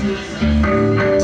Música